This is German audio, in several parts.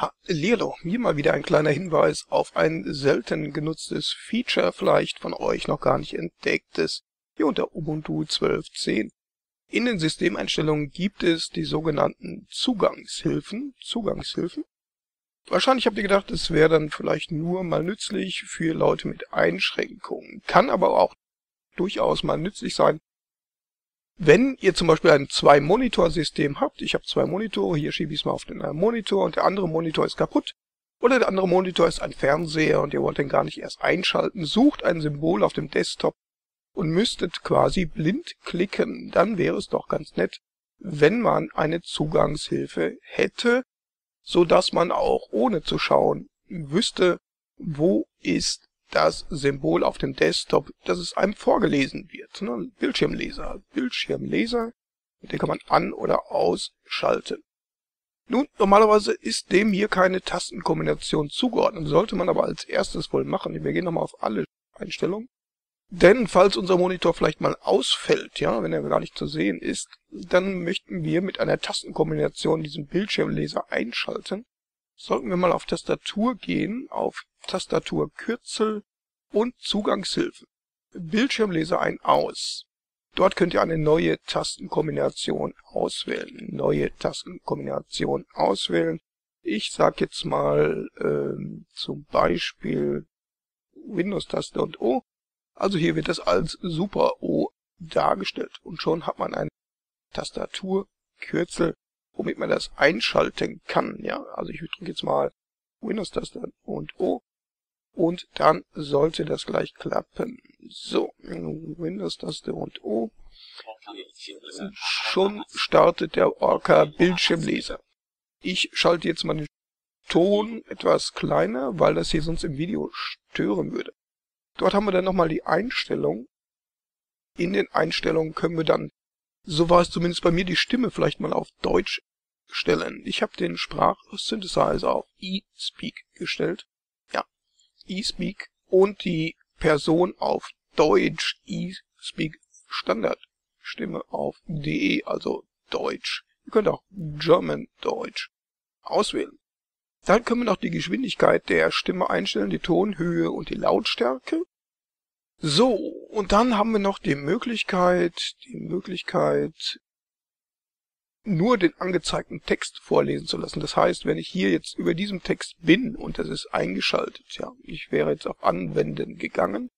Hallihallo, hier mal wieder ein kleiner Hinweis auf ein selten genutztes Feature, vielleicht von euch noch gar nicht entdecktes, hier unter Ubuntu 12.10. In den Systemeinstellungen gibt es die sogenannten Zugangshilfen. Zugangshilfen. Wahrscheinlich habt ihr gedacht, es wäre dann vielleicht nur mal nützlich für Leute mit Einschränkungen. Kann aber auch durchaus mal nützlich sein, wenn ihr zum Beispiel ein Zwei-Monitor-System habt, ich habe zwei Monitore, hier schiebe ich es mal auf den einen Monitor und der andere Monitor ist kaputt, oder der andere Monitor ist ein Fernseher und ihr wollt den gar nicht erst einschalten, sucht ein Symbol auf dem Desktop und müsstet quasi blind klicken, dann wäre es doch ganz nett, wenn man eine Zugangshilfe hätte, so dass man auch ohne zu schauen wüsste, wo ist das Symbol auf dem Desktop, dass es einem vorgelesen wird. Ne? Bildschirmleser. Bildschirmleser, den kann man an- oder ausschalten. Nun, normalerweise ist dem hier keine Tastenkombination zugeordnet, sollte man aber als erstes wohl machen. Wir gehen nochmal auf alle Einstellungen. Denn falls unser Monitor vielleicht mal ausfällt, ja, wenn er gar nicht zu sehen ist, dann möchten wir mit einer Tastenkombination diesen Bildschirmleser einschalten sollten wir mal auf Tastatur gehen, auf Tastaturkürzel und Zugangshilfe. Bildschirmleser ein aus. Dort könnt ihr eine neue Tastenkombination auswählen. Neue Tastenkombination auswählen. Ich sag jetzt mal ähm, zum Beispiel Windows-Taste und O. Also hier wird das als Super O dargestellt und schon hat man ein Tastaturkürzel womit man das einschalten kann. Ja, also ich drücke jetzt mal Windows-Taste und O und dann sollte das gleich klappen. So, Windows-Taste und O. Schon startet der Orca Bildschirmleser. Ich schalte jetzt mal den Ton etwas kleiner, weil das hier sonst im Video stören würde. Dort haben wir dann nochmal die Einstellung. In den Einstellungen können wir dann so war es zumindest bei mir, die Stimme vielleicht mal auf Deutsch stellen. Ich habe den Sprachsynthesizer auf eSpeak gestellt. Ja, eSpeak und die Person auf Deutsch eSpeak Standardstimme auf DE, also Deutsch. Ihr könnt auch German Deutsch auswählen. Dann können wir noch die Geschwindigkeit der Stimme einstellen, die Tonhöhe und die Lautstärke. So, und dann haben wir noch die Möglichkeit, die Möglichkeit, nur den angezeigten Text vorlesen zu lassen. Das heißt, wenn ich hier jetzt über diesem Text bin und das ist eingeschaltet, ja, ich wäre jetzt auf Anwenden gegangen,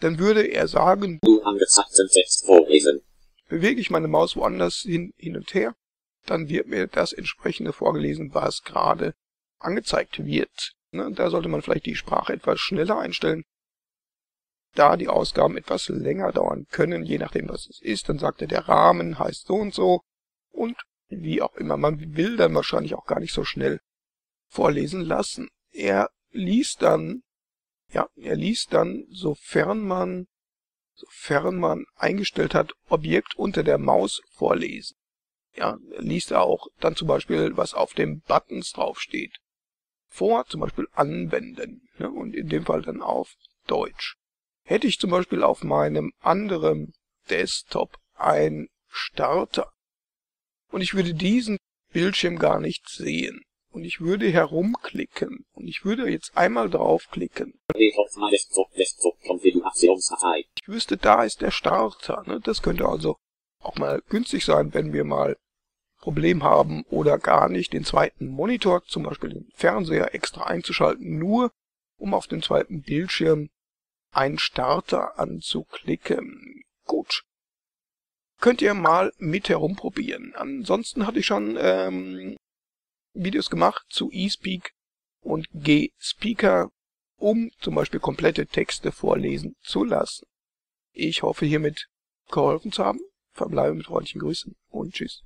dann würde er sagen, nur angezeigten Text vorlesen. Bewege ich meine Maus woanders hin, hin und her, dann wird mir das entsprechende vorgelesen, was gerade angezeigt wird. Ne, da sollte man vielleicht die Sprache etwas schneller einstellen, da die Ausgaben etwas länger dauern können, je nachdem was es ist, dann sagt er, der Rahmen heißt so und so und wie auch immer. Man will dann wahrscheinlich auch gar nicht so schnell vorlesen lassen. Er liest dann, ja, er liest dann, sofern man, sofern man eingestellt hat, Objekt unter der Maus vorlesen. Ja, liest er auch dann zum Beispiel, was auf dem Buttons draufsteht. Vor, zum Beispiel anwenden, ne, und in dem Fall dann auf Deutsch. Hätte ich zum Beispiel auf meinem anderen Desktop ein Starter und ich würde diesen Bildschirm gar nicht sehen und ich würde herumklicken und ich würde jetzt einmal draufklicken. Ich wüsste, da ist der Starter. Ne? Das könnte also auch mal günstig sein, wenn wir mal Problem haben oder gar nicht den zweiten Monitor, zum Beispiel den Fernseher, extra einzuschalten, nur um auf den zweiten Bildschirm ein Starter anzuklicken. Gut. Könnt ihr mal mit herumprobieren. Ansonsten hatte ich schon ähm, Videos gemacht zu eSpeak und G-Speaker, um zum Beispiel komplette Texte vorlesen zu lassen. Ich hoffe hiermit geholfen zu haben. Verbleibe mit freundlichen Grüßen und tschüss.